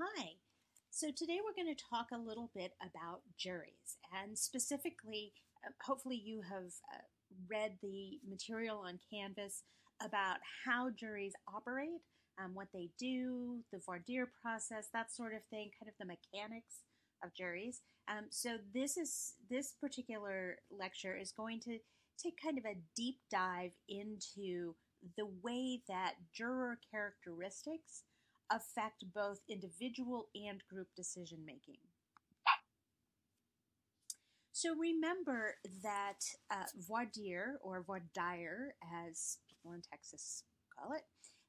Hi. So today we're going to talk a little bit about juries, and specifically, uh, hopefully, you have uh, read the material on Canvas about how juries operate, um, what they do, the voir dire process, that sort of thing, kind of the mechanics of juries. Um, so this is this particular lecture is going to take kind of a deep dive into the way that juror characteristics affect both individual and group decision making. So remember that uh, voir dire, or voir dire, as people in Texas call it,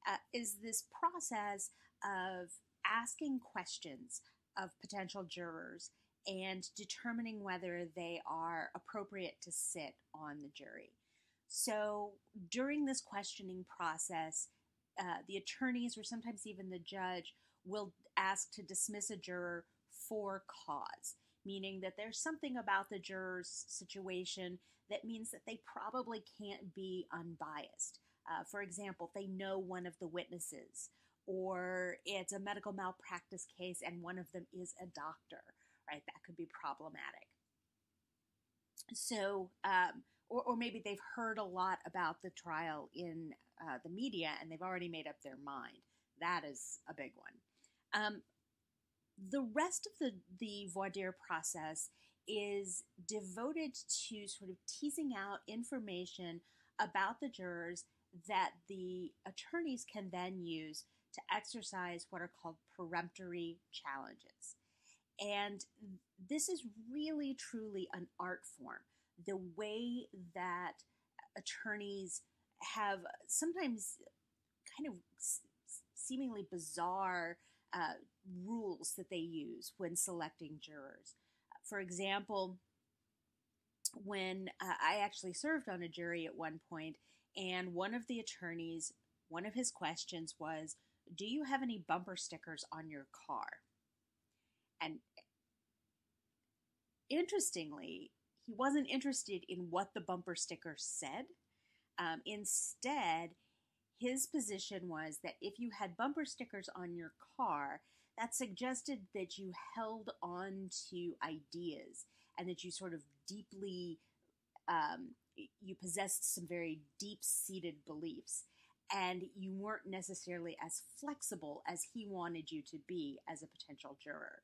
uh, is this process of asking questions of potential jurors and determining whether they are appropriate to sit on the jury. So during this questioning process, uh, the attorneys or sometimes even the judge will ask to dismiss a juror for cause, meaning that there's something about the juror's situation that means that they probably can't be unbiased. Uh, for example, they know one of the witnesses, or it's a medical malpractice case and one of them is a doctor, right? That could be problematic. So, um, or, or maybe they've heard a lot about the trial in uh, the media and they've already made up their mind. That is a big one. Um, the rest of the, the voir dire process is devoted to sort of teasing out information about the jurors that the attorneys can then use to exercise what are called peremptory challenges. And this is really, truly an art form the way that attorneys have sometimes kind of seemingly bizarre uh, rules that they use when selecting jurors. For example, when uh, I actually served on a jury at one point, and one of the attorneys, one of his questions was, Do you have any bumper stickers on your car? And interestingly, he wasn't interested in what the bumper sticker said. Um, instead, his position was that if you had bumper stickers on your car, that suggested that you held on to ideas and that you sort of deeply, um, you possessed some very deep seated beliefs. And you weren't necessarily as flexible as he wanted you to be as a potential juror.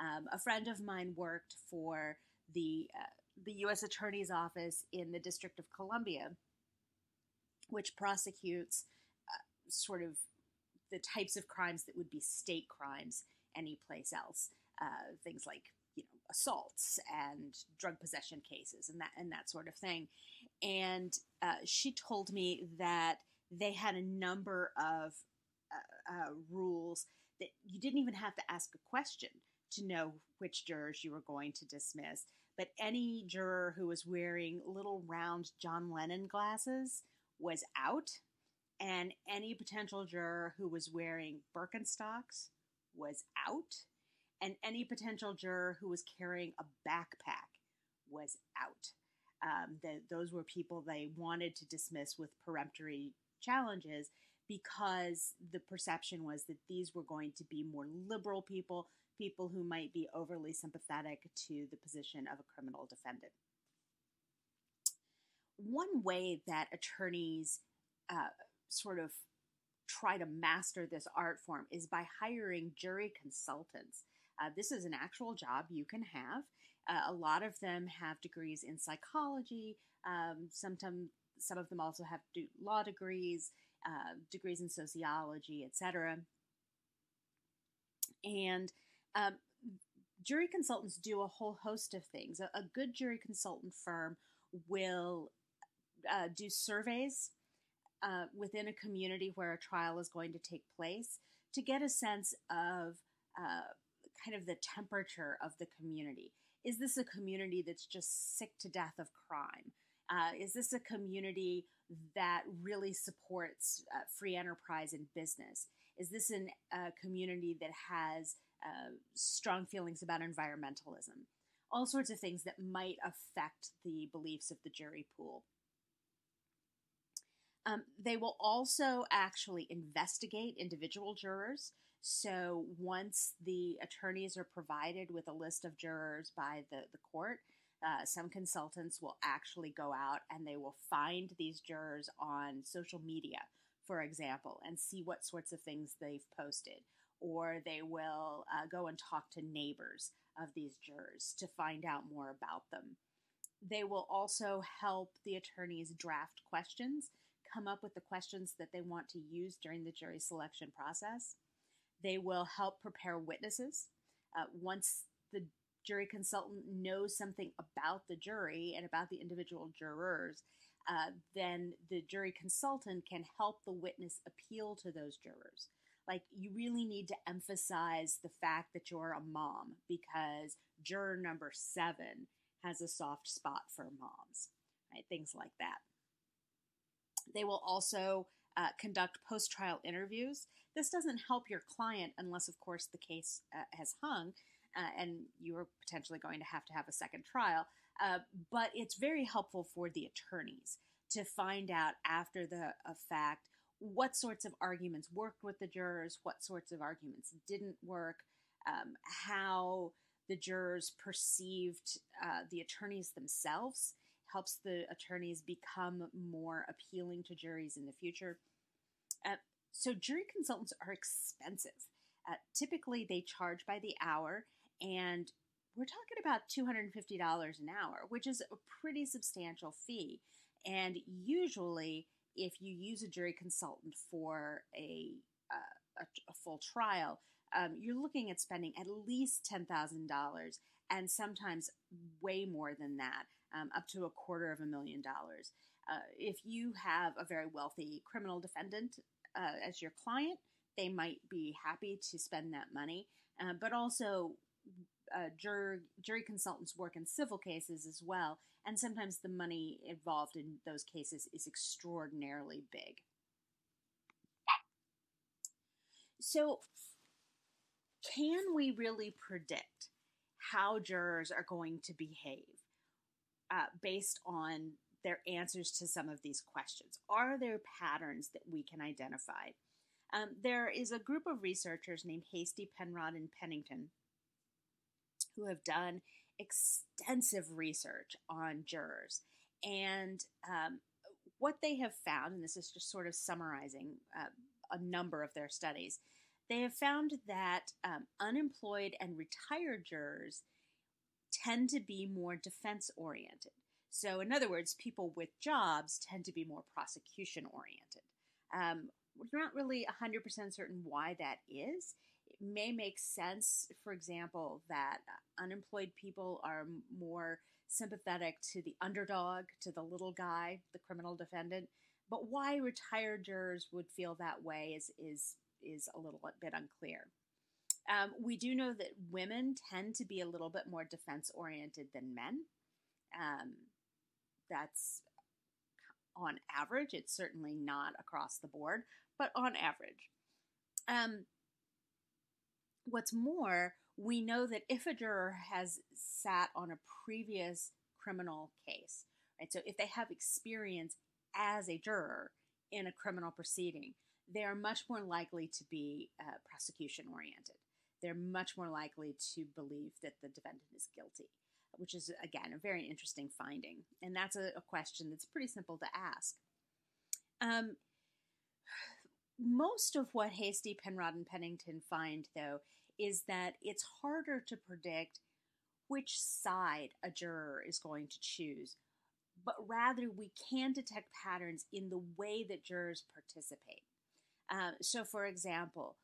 Um, a friend of mine worked for the uh, the U.S. Attorney's Office in the District of Columbia, which prosecutes uh, sort of the types of crimes that would be state crimes anyplace else. Uh, things like you know assaults and drug possession cases and that and that sort of thing. And uh, she told me that they had a number of uh, uh, rules that you didn't even have to ask a question to know which jurors you were going to dismiss. But any juror who was wearing little round John Lennon glasses was out, and any potential juror who was wearing Birkenstocks was out, and any potential juror who was carrying a backpack was out. Um, the, those were people they wanted to dismiss with peremptory challenges because the perception was that these were going to be more liberal people people who might be overly sympathetic to the position of a criminal defendant. One way that attorneys uh, sort of try to master this art form is by hiring jury consultants. Uh, this is an actual job you can have. Uh, a lot of them have degrees in psychology. Um, sometimes some of them also have law degrees, uh, degrees in sociology, etc. And um, jury consultants do a whole host of things. A, a good jury consultant firm will uh, do surveys uh, within a community where a trial is going to take place to get a sense of uh, kind of the temperature of the community. Is this a community that's just sick to death of crime? Uh, is this a community that really supports uh, free enterprise and business? Is this a uh, community that has uh, strong feelings about environmentalism, all sorts of things that might affect the beliefs of the jury pool. Um, they will also actually investigate individual jurors. So once the attorneys are provided with a list of jurors by the, the court, uh, some consultants will actually go out and they will find these jurors on social media, for example, and see what sorts of things they've posted. Or they will uh, go and talk to neighbors of these jurors to find out more about them. They will also help the attorneys draft questions, come up with the questions that they want to use during the jury selection process. They will help prepare witnesses. Uh, once the jury consultant knows something about the jury and about the individual jurors, uh, then the jury consultant can help the witness appeal to those jurors. Like, you really need to emphasize the fact that you're a mom because juror number seven has a soft spot for moms, right? Things like that. They will also uh, conduct post trial interviews. This doesn't help your client unless, of course, the case uh, has hung uh, and you are potentially going to have to have a second trial. Uh, but it's very helpful for the attorneys to find out after the fact what sorts of arguments worked with the jurors, what sorts of arguments didn't work, um, how the jurors perceived uh, the attorneys themselves, helps the attorneys become more appealing to juries in the future. Uh, so, jury consultants are expensive. Uh, typically, they charge by the hour, and we're talking about $250 an hour, which is a pretty substantial fee. And usually, if you use a jury consultant for a, uh, a, a full trial, um, you're looking at spending at least $10,000 and sometimes way more than that, um, up to a quarter of a million dollars. Uh, if you have a very wealthy criminal defendant uh, as your client, they might be happy to spend that money. Uh, but also, uh, jury, jury consultants work in civil cases as well, and sometimes the money involved in those cases is extraordinarily big. So, can we really predict how jurors are going to behave uh, based on their answers to some of these questions? Are there patterns that we can identify? Um, there is a group of researchers named Hastie, Penrod, and Pennington who have done extensive research on jurors. And um, what they have found, and this is just sort of summarizing uh, a number of their studies, they have found that um, unemployed and retired jurors tend to be more defense oriented. So, in other words, people with jobs tend to be more prosecution oriented. Um, we're not really 100% certain why that is. May make sense, for example, that unemployed people are more sympathetic to the underdog, to the little guy, the criminal defendant. But why retired jurors would feel that way is, is is a little bit unclear. Um, we do know that women tend to be a little bit more defense oriented than men. Um, that's on average. It's certainly not across the board, but on average. Um, what's more, we know that if a juror has sat on a previous criminal case, right, so if they have experience as a juror in a criminal proceeding, they are much more likely to be uh, prosecution oriented. They're much more likely to believe that the defendant is guilty, which is, again, a very interesting finding. And that's a, a question that's pretty simple to ask. Um, most of what Hastie, Penrod, and Pennington find, though, is that it's harder to predict which side a juror is going to choose, but rather we can detect patterns in the way that jurors participate. Uh, so, for example,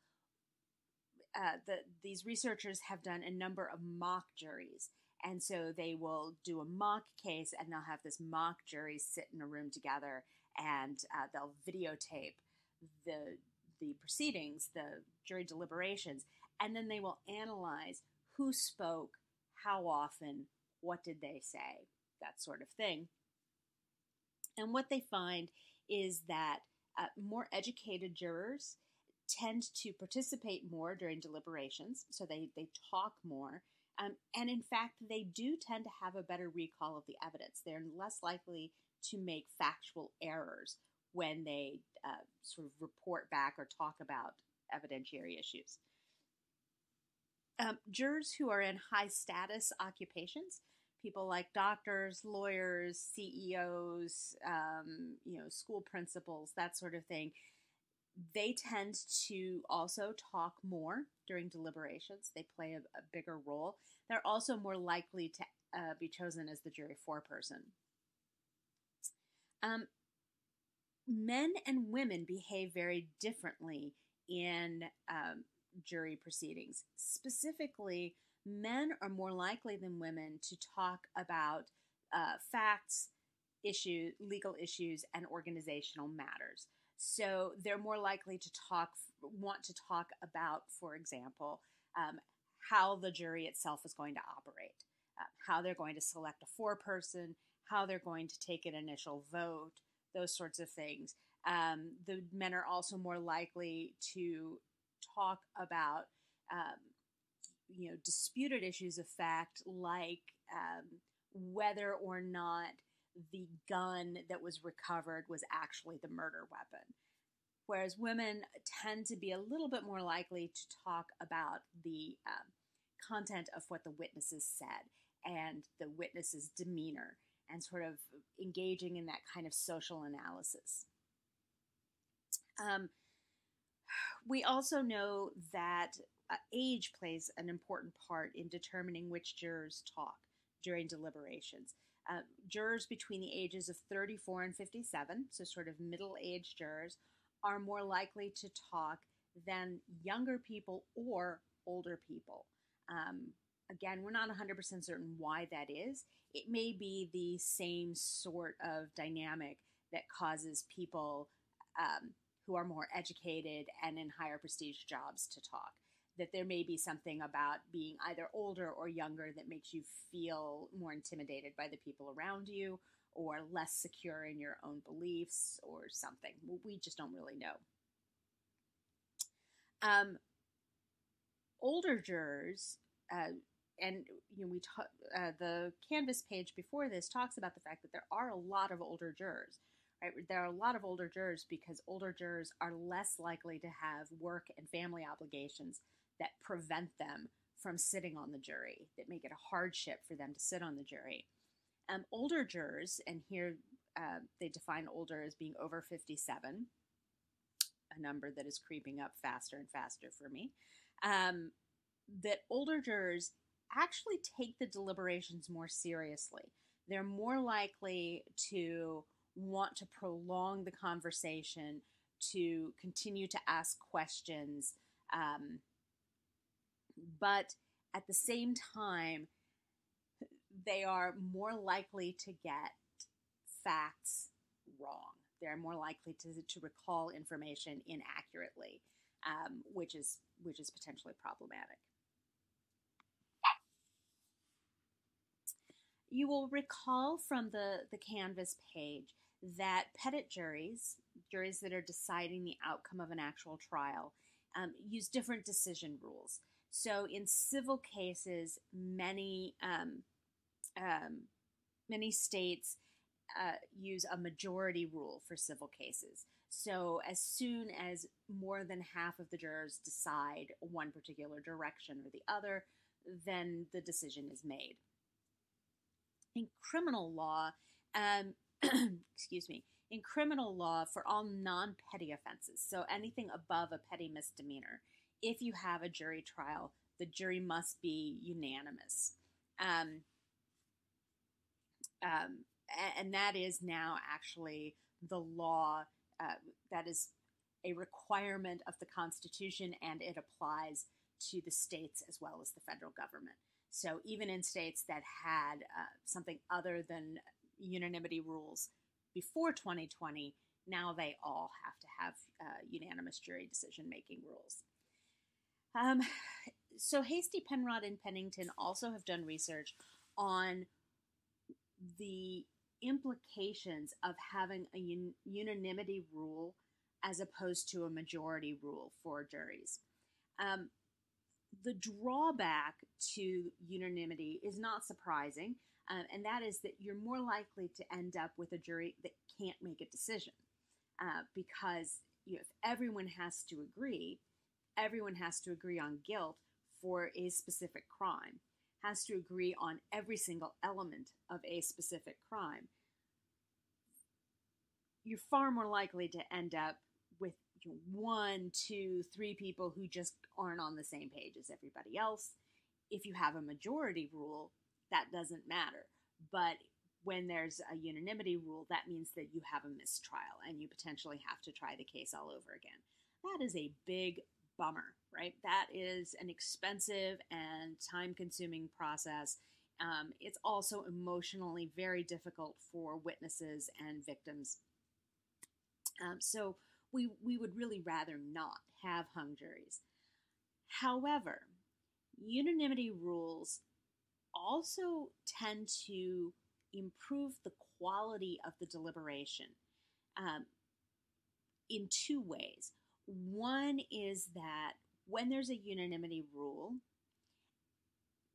uh, the, these researchers have done a number of mock juries. And so they will do a mock case and they'll have this mock jury sit in a room together and uh, they'll videotape the, the proceedings, the jury deliberations, and then they will analyze who spoke, how often, what did they say, that sort of thing. And what they find is that uh, more educated jurors tend to participate more during deliberations, so they, they talk more. Um, and in fact, they do tend to have a better recall of the evidence. They're less likely to make factual errors when they uh, sort of report back or talk about evidentiary issues. Um, jurors who are in high status occupations, people like doctors, lawyers, CEOs, um, you know, school principals, that sort of thing, they tend to also talk more during deliberations. They play a, a bigger role. They're also more likely to uh, be chosen as the jury foreperson. Um, men and women behave very differently in um, jury proceedings. Specifically, men are more likely than women to talk about uh, facts, issues, legal issues, and organizational matters. So they're more likely to talk, want to talk about, for example, um, how the jury itself is going to operate, uh, how they're going to select a foreperson, how they're going to take an initial vote, those sorts of things. Um, the men are also more likely to talk about, um, you know, disputed issues of fact, like um, whether or not the gun that was recovered was actually the murder weapon. Whereas women tend to be a little bit more likely to talk about the um, content of what the witnesses said and the witness's demeanor and sort of engaging in that kind of social analysis. Um, we also know that uh, age plays an important part in determining which jurors talk during deliberations. Uh, jurors between the ages of 34 and 57, so sort of middle aged jurors, are more likely to talk than younger people or older people. Um, again, we're not 100% certain why that is. It may be the same sort of dynamic that causes people um, who are more educated and in higher prestige jobs to talk. That there may be something about being either older or younger that makes you feel more intimidated by the people around you or less secure in your own beliefs or something. We just don't really know. Um, older jurors, uh, and you know, we ta- uh, the Canvas page before this talks about the fact that there are a lot of older jurors. Right? There are a lot of older jurors because older jurors are less likely to have work and family obligations that prevent them from sitting on the jury, that make it a hardship for them to sit on the jury. Um, older jurors, and here uh, they define older as being over 57, a number that is creeping up faster and faster for me, um, that older jurors actually take the deliberations more seriously. They're more likely to want to prolong the conversation, to continue to ask questions, um, but at the same time, they are more likely to get facts wrong. They're more likely to, to recall information inaccurately, um, which is which is potentially problematic. You will recall from the, the Canvas page that petit juries, juries that are deciding the outcome of an actual trial, um, use different decision rules. So in civil cases, many um, um, many states uh, use a majority rule for civil cases. So, as soon as more than half of the jurors decide one particular direction or the other, then the decision is made. In criminal law, um, excuse me, in criminal law, for all non petty offenses, so anything above a petty misdemeanor, if you have a jury trial, the jury must be unanimous. Um, um, and that is now actually the law uh, that is a requirement of the Constitution, and it applies to the states as well as the federal government. So even in states that had uh, something other than unanimity rules before 2020, now they all have to have uh, unanimous jury decision making rules. Um, so Hastie, Penrod, and Pennington also have done research on the implications of having a un- unanimity rule as opposed to a majority rule for juries. Um, the drawback to unanimity is not surprising, um, and that is that you're more likely to end up with a jury that can't make a decision uh, because you know, if everyone has to agree, everyone has to agree on guilt for a specific crime, has to agree on every single element of a specific crime, you're far more likely to end up one, two, three people who just aren't on the same page as everybody else. If you have a majority rule, that doesn't matter. But when there's a unanimity rule, that means that you have a mistrial and you potentially have to try the case all over again. That is a big bummer, right? That is an expensive and time consuming process. Um, it's also emotionally very difficult for witnesses and victims. Um, so we, we would really rather not have hung juries. However, unanimity rules also tend to improve the quality of the deliberation um, in two ways. One is that when there's a unanimity rule,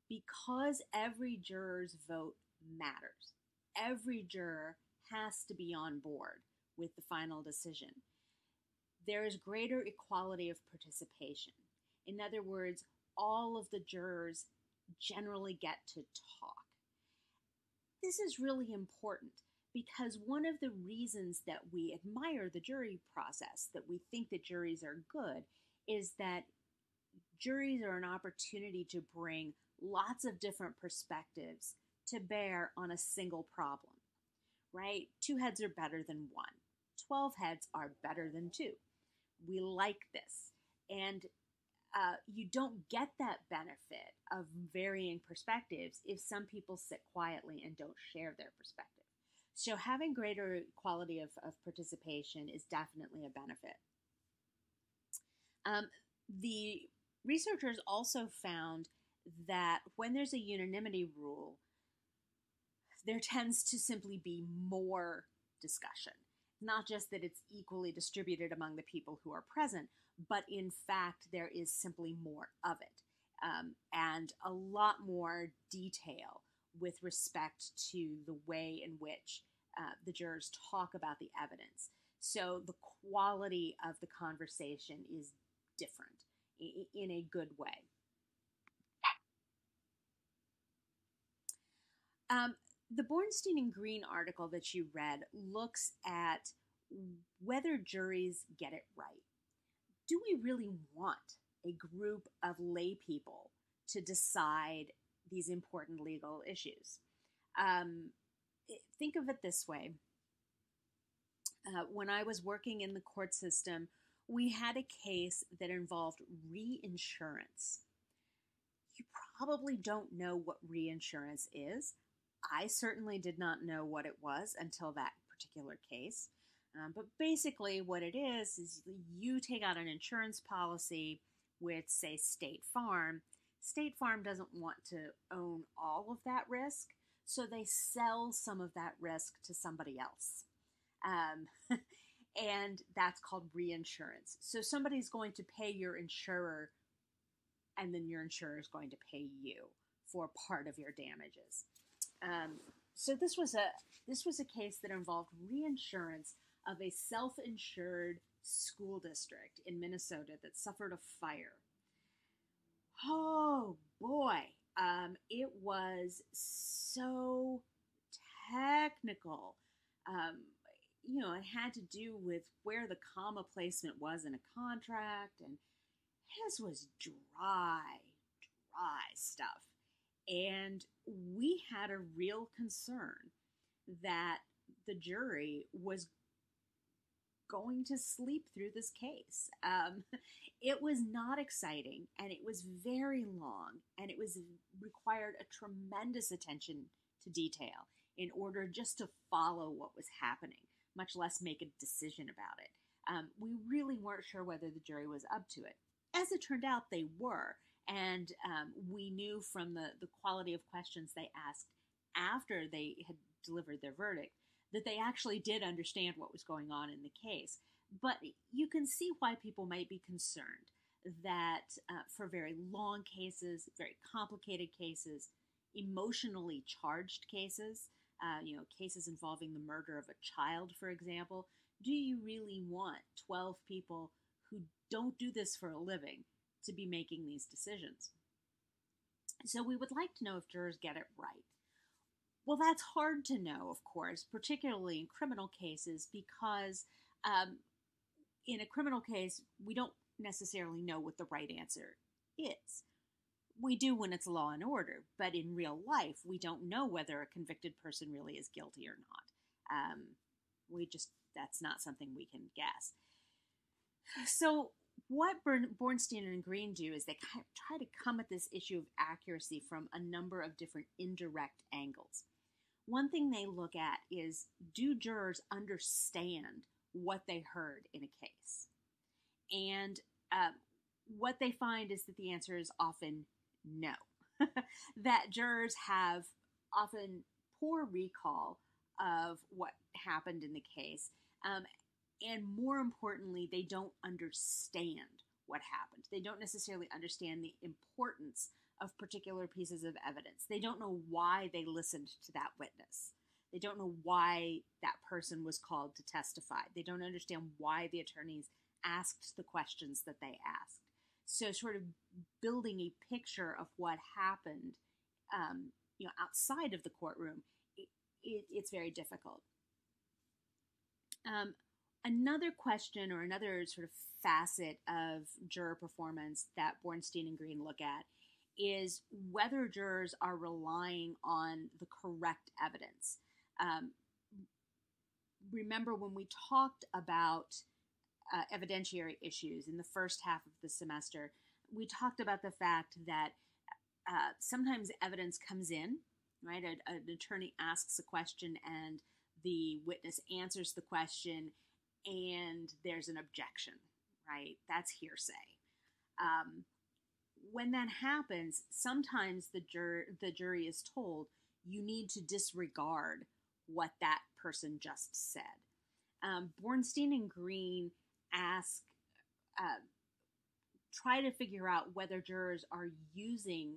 because every juror's vote matters, every juror has to be on board with the final decision. There is greater equality of participation. In other words, all of the jurors generally get to talk. This is really important because one of the reasons that we admire the jury process, that we think that juries are good, is that juries are an opportunity to bring lots of different perspectives to bear on a single problem, right? Two heads are better than one, 12 heads are better than two. We like this. And uh, you don't get that benefit of varying perspectives if some people sit quietly and don't share their perspective. So having greater quality of, of participation is definitely a benefit. Um, the researchers also found that when there's a unanimity rule, there tends to simply be more discussion. Not just that it's equally distributed among the people who are present, but in fact, there is simply more of it um, and a lot more detail with respect to the way in which uh, the jurors talk about the evidence. So the quality of the conversation is different in a good way. Um, the Bornstein and Greene article that you read looks at whether juries get it right do we really want a group of lay people to decide these important legal issues? Um, think of it this way. Uh, when I was working in the court system, we had a case that involved reinsurance. You probably don't know what reinsurance is. I certainly did not know what it was until that particular case. Um, but basically, what it is is you take out an insurance policy with, say, State Farm. State Farm doesn't want to own all of that risk, so they sell some of that risk to somebody else. Um, and that's called reinsurance. So somebody's going to pay your insurer, and then your insurer is going to pay you for part of your damages. Um, so this was a this was a case that involved reinsurance of a self insured school district in Minnesota that suffered a fire. Oh boy, um, it was so technical. Um, you know, it had to do with where the comma placement was in a contract, and his was dry, dry stuff. And we had a real concern that the jury was going to sleep through this case. Um, it was not exciting and it was very long and it was required a tremendous attention to detail in order just to follow what was happening, much less make a decision about it. Um, we really weren't sure whether the jury was up to it. As it turned out, they were, and um, we knew from the, the quality of questions they asked after they had delivered their verdict that they actually did understand what was going on in the case. But you can see why people might be concerned that uh, for very long cases, very complicated cases, emotionally charged cases, uh, you know, cases involving the murder of a child, for example, do you really want 12 people who don't do this for a living to be making these decisions. So we would like to know if jurors get it right. Well, that's hard to know, of course, particularly in criminal cases, because um, in a criminal case, we don't necessarily know what the right answer is. We do when it's law and order, but in real life, we don't know whether a convicted person really is guilty or not. Um, we just, that's not something we can guess. So, what Bornstein and Greene do is they kind of try to come at this issue of accuracy from a number of different indirect angles. One thing they look at is do jurors understand what they heard in a case? And uh, what they find is that the answer is often no. that jurors have often poor recall of what happened in the case. Um, and more importantly, they don't understand what happened. They don't necessarily understand the importance of particular pieces of evidence. They don't know why they listened to that witness. They don't know why that person was called to testify. They don't understand why the attorneys asked the questions that they asked. So, sort of building a picture of what happened, um, you know, outside of the courtroom, it, it, it's very difficult. Um, another question or another sort of facet of juror performance that Bornstein and Greene look at is whether jurors are relying on the correct evidence. Um, remember when we talked about uh, evidentiary issues in the first half of the semester, we talked about the fact that uh, sometimes evidence comes in, right? A, an attorney asks a question and the witness answers the question, and there's an objection, right? That's hearsay. Um, when that happens, sometimes the, jur- the jury is told you need to disregard what that person just said. Um, Bornstein and Greene ask, uh, try to figure out whether jurors are using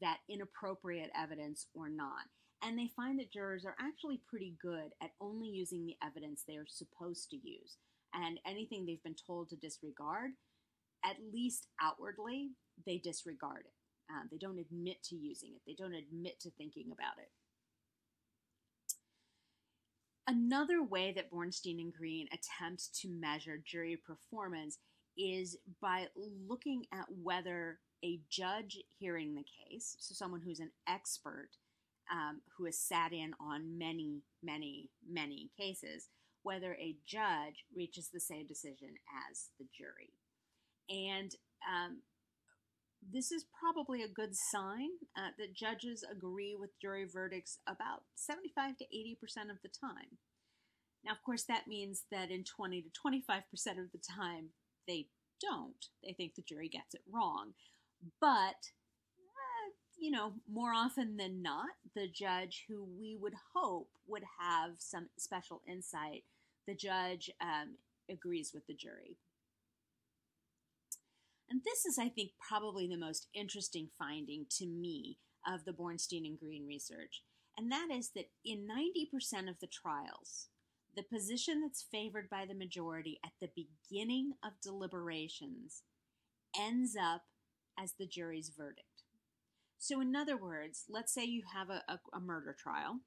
that inappropriate evidence or not. And they find that jurors are actually pretty good at only using the evidence they are supposed to use. And anything they've been told to disregard, at least outwardly, they disregard it. Um, they don't admit to using it, they don't admit to thinking about it. Another way that Bornstein and Greene attempt to measure jury performance is by looking at whether a judge hearing the case, so someone who's an expert um, who has sat in on many, many, many cases, whether a judge reaches the same decision as the jury. And um, this is probably a good sign uh, that judges agree with jury verdicts about 75 to 80% of the time. Now, of course, that means that in 20 to 25% of the time, they don't. They think the jury gets it wrong. But, you know, more often than not, the judge who we would hope would have some special insight, the judge um, agrees with the jury. And this is, I think, probably the most interesting finding to me of the Bornstein and Greene research. And that is that in 90% of the trials, the position that's favored by the majority at the beginning of deliberations ends up as the jury's verdict. So, in other words, let's say you have a, a, a murder trial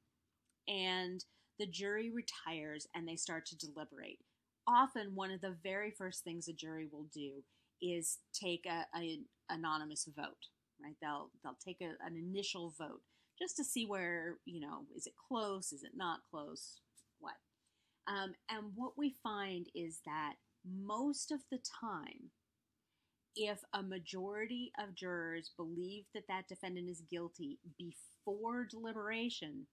and the jury retires and they start to deliberate. Often, one of the very first things a jury will do is take a, anonymous vote, right? They'll they'll take a, an initial vote just to see where you know is it close, is it not close, what. Um, and what we find is that most of the time, if a majority of jurors believe that that defendant is guilty before deliberation,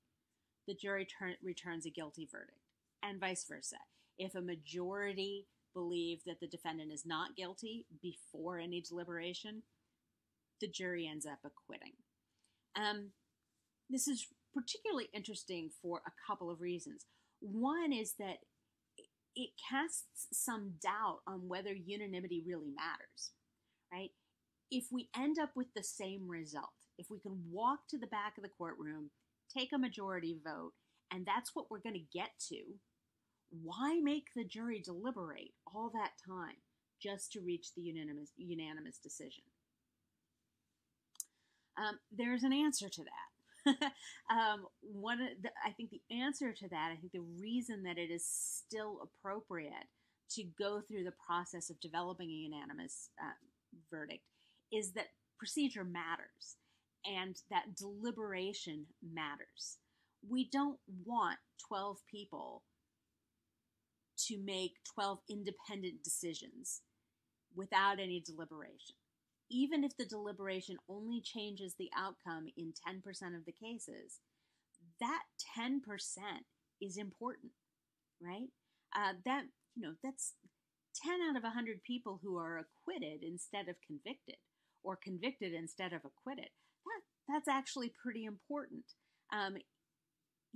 the jury turn, returns a guilty verdict, and vice versa. If a majority believe that the defendant is not guilty before any deliberation, the jury ends up acquitting. Um, this is particularly interesting for a couple of reasons. One is that it casts some doubt on whether unanimity really matters, right? If we end up with the same result, if we can walk to the back of the courtroom, take a majority vote, and that's what we're going to get to, why make the jury deliberate all that time just to reach the unanimous, unanimous decision? Um, there's an answer to that. um, one, the, I think the answer to that, I think the reason that it is still appropriate to go through the process of developing a unanimous uh, verdict is that procedure matters and that deliberation matters. We don't want 12 people to make 12 independent decisions without any deliberation. Even if the deliberation only changes the outcome in 10% of the cases, that 10% is important, right? Uh, that, you know, that's 10 out of 100 people who are acquitted instead of convicted or convicted instead of acquitted. That, that's actually pretty important. Um,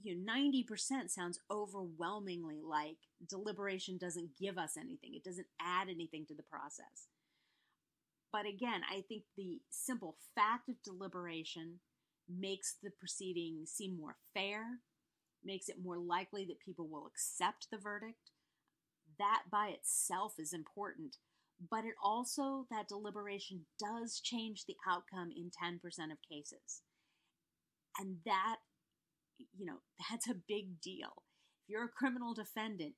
you know, 90% sounds overwhelmingly like deliberation doesn't give us anything. It doesn't add anything to the process. But again, I think the simple fact of deliberation makes the proceeding seem more fair, makes it more likely that people will accept the verdict. That by itself is important, but it also, that deliberation does change the outcome in 10% of cases. And that you know, that's a big deal. If you're a criminal defendant,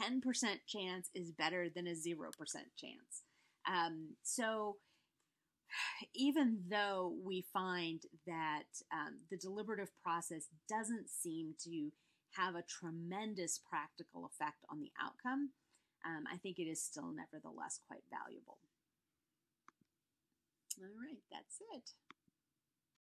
10% chance is better than a 0% chance. Um, so, even though we find that um, the deliberative process doesn't seem to have a tremendous practical effect on the outcome, um, I think it is still nevertheless quite valuable. All right, that's it.